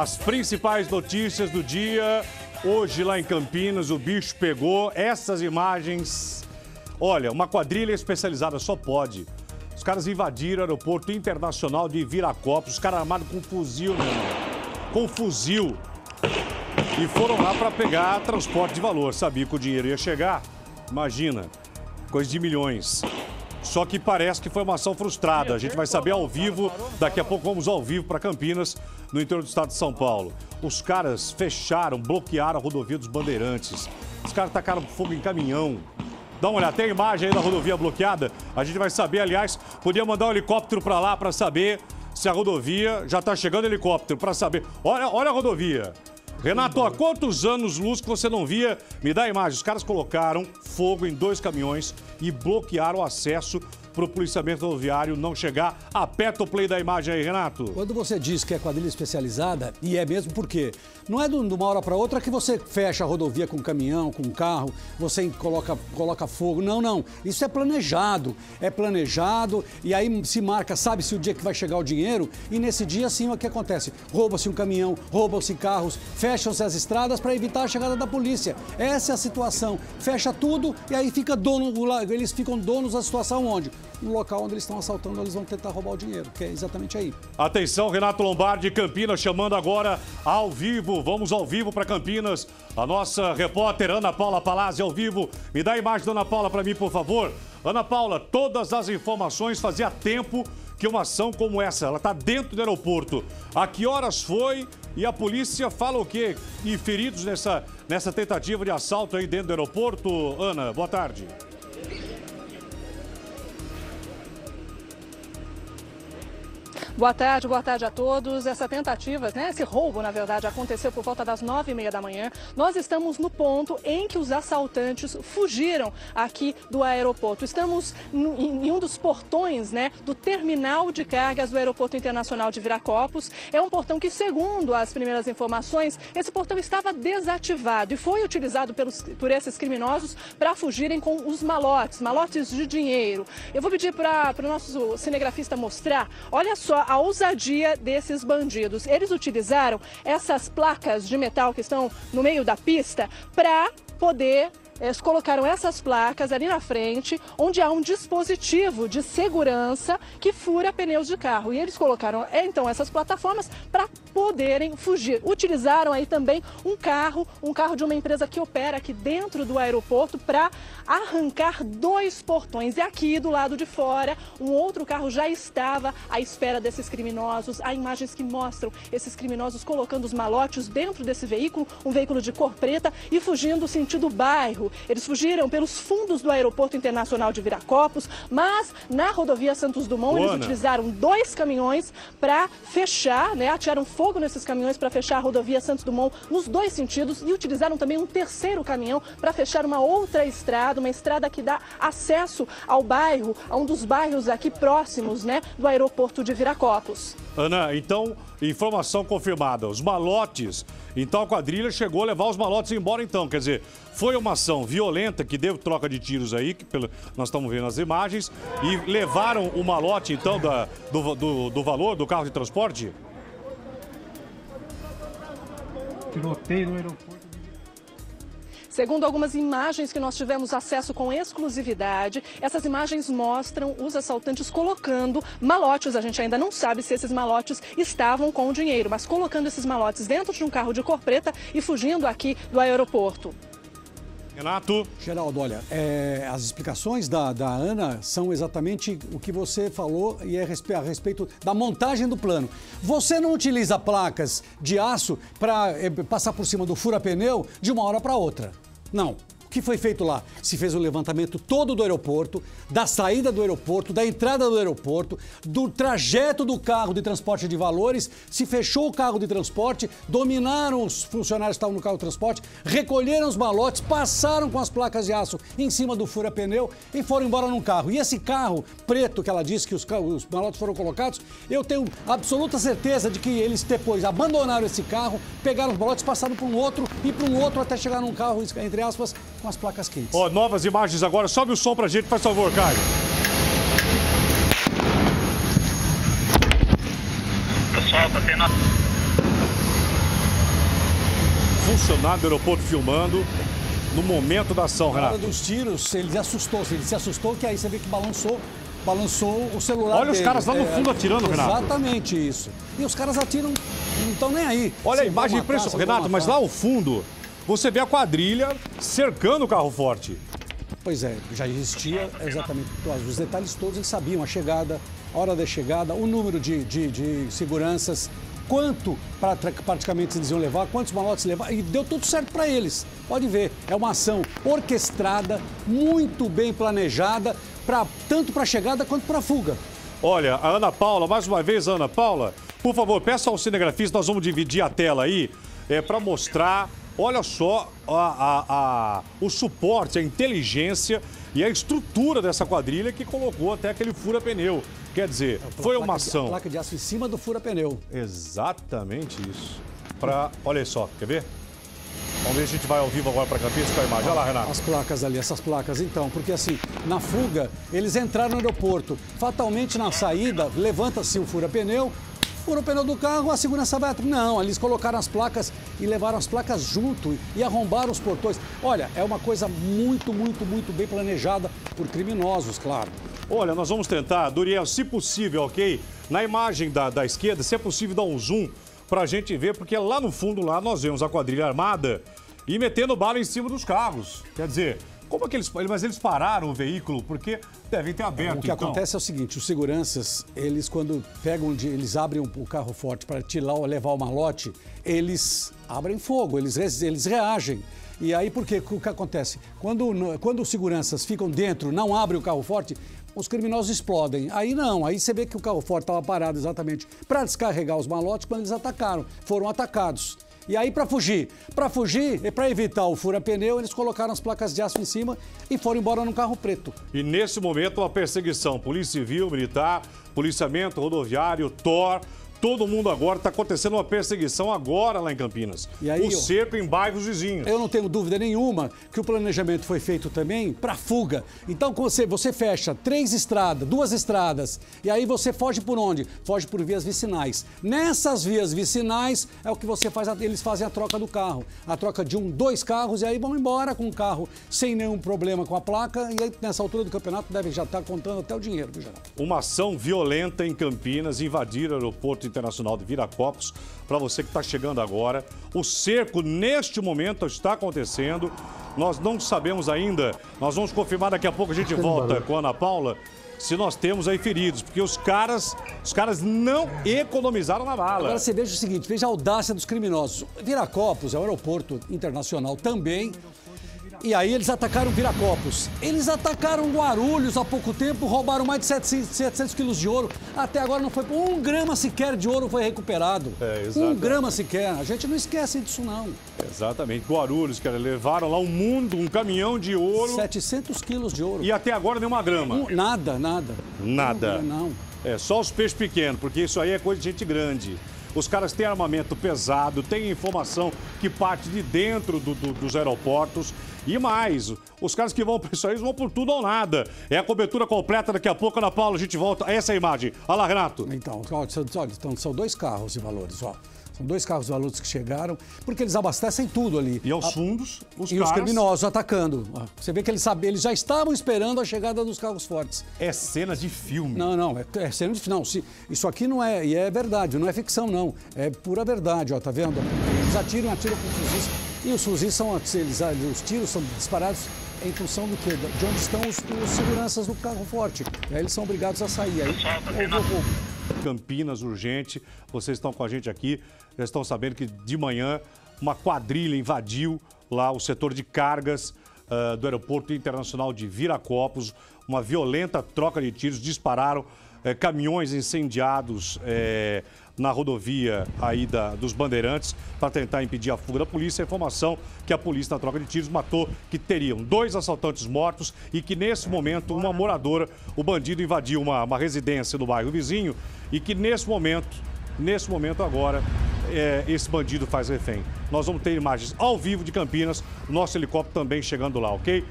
As principais notícias do dia. Hoje lá em Campinas o bicho pegou. Essas imagens. Olha, uma quadrilha especializada só pode. Os caras invadiram o aeroporto internacional de Viracopos. Os caras armados com fuzil, meu irmão. Com fuzil. E foram lá para pegar transporte de valor. Sabia que o dinheiro ia chegar? Imagina. Coisa de milhões. Só que parece que foi uma ação frustrada. A gente vai saber ao vivo. Daqui a pouco vamos ao vivo para Campinas, no interior do estado de São Paulo. Os caras fecharam, bloquearam a rodovia dos Bandeirantes. Os caras tacaram fogo em caminhão. Dá uma olhada, tem imagem aí da rodovia bloqueada? A gente vai saber, aliás, podia mandar um helicóptero para lá para saber se a rodovia já está chegando helicóptero para saber. Olha, olha a rodovia. Renato, há quantos anos luz que você não via? Me dá a imagem. Os caras colocaram fogo em dois caminhões e bloquearam o acesso para o policiamento rodoviário não chegar. Aperta o play da imagem aí, Renato. Quando você diz que é quadrilha especializada, e é mesmo porque não é de uma hora para outra que você fecha a rodovia com caminhão, com carro, você coloca, coloca fogo. Não, não. Isso é planejado. É planejado e aí se marca, sabe-se o dia que vai chegar o dinheiro e nesse dia sim o que acontece? Rouba-se um caminhão, roubam-se carros, fecham-se as estradas para evitar a chegada da polícia. Essa é a situação. Fecha tudo e aí fica dono, eles ficam donos da situação onde? No local onde eles estão assaltando, eles vão tentar roubar o dinheiro, que é exatamente aí. Atenção, Renato Lombardi, Campinas, chamando agora ao vivo. Vamos ao vivo para Campinas. A nossa repórter Ana Paula Palazzi ao vivo. Me dá a imagem da Ana Paula para mim, por favor. Ana Paula, todas as informações fazia tempo que uma ação como essa, ela está dentro do aeroporto. A que horas foi e a polícia fala o quê? E feridos nessa, nessa tentativa de assalto aí dentro do aeroporto? Ana, boa tarde. Boa tarde, boa tarde a todos. Essa tentativa, né, esse roubo, na verdade, aconteceu por volta das nove e meia da manhã. Nós estamos no ponto em que os assaltantes fugiram aqui do aeroporto. Estamos em um dos portões, né, do terminal de cargas do Aeroporto Internacional de Viracopos. É um portão que, segundo as primeiras informações, esse portão estava desativado e foi utilizado pelos, por esses criminosos para fugirem com os malotes, malotes de dinheiro. Eu vou pedir para o nosso cinegrafista mostrar. Olha só a ousadia desses bandidos. Eles utilizaram essas placas de metal que estão no meio da pista para poder eles colocaram essas placas ali na frente, onde há um dispositivo de segurança que fura pneus de carro. E eles colocaram é, então essas plataformas para poderem fugir. Utilizaram aí também um carro, um carro de uma empresa que opera aqui dentro do aeroporto para arrancar dois portões. E aqui do lado de fora, um outro carro já estava à espera desses criminosos. Há imagens que mostram esses criminosos colocando os malotes dentro desse veículo, um veículo de cor preta e fugindo sentido bairro. Eles fugiram pelos fundos do Aeroporto Internacional de Viracopos, mas na rodovia Santos Dumont Boa, eles utilizaram dois caminhões para fechar, né? Atiraram fogo nesses caminhões para fechar a rodovia Santos Dumont nos dois sentidos e utilizaram também um terceiro caminhão para fechar uma outra estrada, uma estrada que dá acesso ao bairro, a um dos bairros aqui próximos, né, do aeroporto de Viracopos. Ana, então, informação confirmada. Os malotes. Então a quadrilha chegou a levar os malotes embora, então. Quer dizer, foi uma ação violenta que deu troca de tiros aí, que pelo, nós estamos vendo as imagens, e levaram o malote, então, da, do, do, do valor do carro de transporte? Tiroteio no aeroporto. Segundo algumas imagens que nós tivemos acesso com exclusividade, essas imagens mostram os assaltantes colocando malotes. A gente ainda não sabe se esses malotes estavam com o dinheiro, mas colocando esses malotes dentro de um carro de cor preta e fugindo aqui do aeroporto. Renato. Geraldo, olha, é, as explicações da, da Ana são exatamente o que você falou e é a respeito da montagem do plano. Você não utiliza placas de aço para é, passar por cima do fura-pneu de uma hora para outra. Não que foi feito lá? Se fez o levantamento todo do aeroporto, da saída do aeroporto, da entrada do aeroporto, do trajeto do carro de transporte de valores, se fechou o carro de transporte, dominaram os funcionários que estavam no carro de transporte, recolheram os malotes, passaram com as placas de aço em cima do fura-pneu e foram embora num carro. E esse carro preto que ela disse que os, os malotes foram colocados, eu tenho absoluta certeza de que eles depois abandonaram esse carro, pegaram os malotes, passaram para um outro e para um outro até chegar num carro, entre aspas, com as placas quentes. Ó, oh, novas imagens agora. Sobe o som pra gente, faz favor, Caio. Pessoal, tá tendo... funcionário do aeroporto filmando no momento da ação, Na hora Renato. dos tiros, ele se assustou. Ele se assustou que aí você vê que balançou, balançou o celular Olha os dele. caras lá no fundo atirando, Renato. Exatamente isso. E os caras atiram, não estão nem aí. Olha a Se vão imagem impressionante. Renato, mas lá ao fundo, você vê a quadrilha cercando o carro forte. Pois é, já existia exatamente os detalhes todos, eles sabiam a chegada, a hora da chegada, o número de, de, de seguranças, quanto pra- praticamente eles iam levar, quantos malotes levar, e deu tudo certo para eles. Pode ver, é uma ação orquestrada, muito bem planejada, pra, tanto para a chegada quanto para a fuga. Olha, a Ana Paula, mais uma vez, Ana Paula, por favor, peça ao cinegrafista, nós vamos dividir a tela aí, é, para mostrar, olha só, a, a- a- o suporte, a inteligência e a estrutura dessa quadrilha que colocou até aquele fura-pneu. Quer dizer, foi uma Placa de- ação. placa de aço em cima do fura-pneu. Exatamente isso. Pra, olha só, quer ver? Vamos ver se a gente vai ao vivo agora para Campinas com a imagem. Olha lá, Renato. As placas ali, essas placas, então, porque assim, na fuga, eles entraram no aeroporto. Fatalmente, na saída, levanta-se o fura-pneu, fura o pneu do carro, a segurança vai atrás. Não, eles colocaram as placas e levaram as placas junto e arrombaram os portões. Olha, é uma coisa muito, muito, muito bem planejada por criminosos, claro. Olha, nós vamos tentar, Duriel, se possível, ok? Na imagem da, da esquerda, se é possível dar um zoom pra gente ver, porque lá no fundo, lá, nós vemos a quadrilha armada e metendo bala em cima dos carros. Quer dizer, como é que eles... Mas eles pararam o veículo porque devem ter aberto, O que então. acontece é o seguinte, os seguranças, eles quando pegam, eles abrem o carro forte para tirar ou levar o malote, eles abrem fogo, eles, eles reagem. E aí, por quê? O que acontece? Quando, quando os seguranças ficam dentro, não abrem o carro forte, os criminosos explodem. Aí não, aí você vê que o carro forte estava parado exatamente para descarregar os malotes quando eles atacaram, foram atacados. E aí, para fugir, para fugir e para evitar o fura-pneu, eles colocaram as placas de aço em cima e foram embora num carro preto. E nesse momento, uma perseguição. Polícia Civil, Militar, Policiamento Rodoviário, TOR. Todo mundo agora está acontecendo uma perseguição agora lá em Campinas. Aí, o cerco em bairros vizinhos. Eu não tenho dúvida nenhuma que o planejamento foi feito também para fuga. Então você, você fecha três estradas, duas estradas, e aí você foge por onde? Foge por vias vicinais. Nessas vias vicinais é o que você faz, eles fazem a troca do carro. A troca de um, dois carros, e aí vão embora com o carro sem nenhum problema com a placa, e aí nessa altura do campeonato deve já estar contando até o dinheiro, viu, Geraldo? Uma ação violenta em Campinas, invadir o aeroporto internacional de Viracopos. Para você que está chegando agora, o cerco neste momento está acontecendo. Nós não sabemos ainda, nós vamos confirmar daqui a pouco, a gente volta com a Ana Paula, se nós temos aí feridos, porque os caras, os caras não economizaram na bala. Agora você veja o seguinte, veja a audácia dos criminosos. Viracopos é um aeroporto internacional também. E aí eles atacaram Viracopos. Eles atacaram Guarulhos há pouco tempo, roubaram mais de 700, 700 quilos de ouro. Até agora não foi um grama sequer de ouro foi recuperado. É, um grama sequer. A gente não esquece disso não. Exatamente, Guarulhos, cara, levaram lá um mundo, um caminhão de ouro 700 quilos de ouro. e até agora nenhuma grama. Um- nada, nada. Nada. Não. É, só os peixes pequenos, porque isso aí é coisa de gente grande. Os caras têm armamento pesado, têm informação que parte de dentro do- do- dos aeroportos. E mais, os caras que vão para isso aí vão por tudo ou nada. É a cobertura completa, daqui a pouco, Ana Paula, a gente volta. Essa é a imagem. Olha lá, Renato. Então, olha, então, são dois carros de valores, ó. São dois carros de valores que chegaram, porque eles abastecem tudo ali. E aos fundos, os e caras... os criminosos atacando. Você vê que eles sabem, eles já estavam esperando a chegada dos carros fortes. É cena de filme. Não, não, é, é cena de não, se, isso aqui não é, e é verdade, não é ficção não, é pura verdade, ó, tá vendo? Eles atiram, atiram com fuzis e os fuzis são, eles, os tiros são disparados em função do quê? De onde estão os, os seguranças do carro forte. E aí eles são obrigados a sair. Aí, houve o roubo. Campinas urgente. Vocês estão com a gente aqui, já estão sabendo que de manhã uma quadrilha invadiu lá o setor de cargas ah, do Aeroporto Internacional de Viracopos. Uma violenta troca de tiros, dispararam eh, caminhões incendiados eh, na rodovia aí da- dos Bandeirantes para tentar impedir a fuga da polícia. A informação que a polícia, na troca de tiros, matou que teriam dois assaltantes mortos e que nesse momento uma moradora, o bandido invadiu uma, uma residência no bairro vizinho e que nesse momento, nesse momento agora, é, esse bandido faz refém. Nós vamos ter imagens ao vivo de Campinas, nosso helicóptero também chegando lá, ok?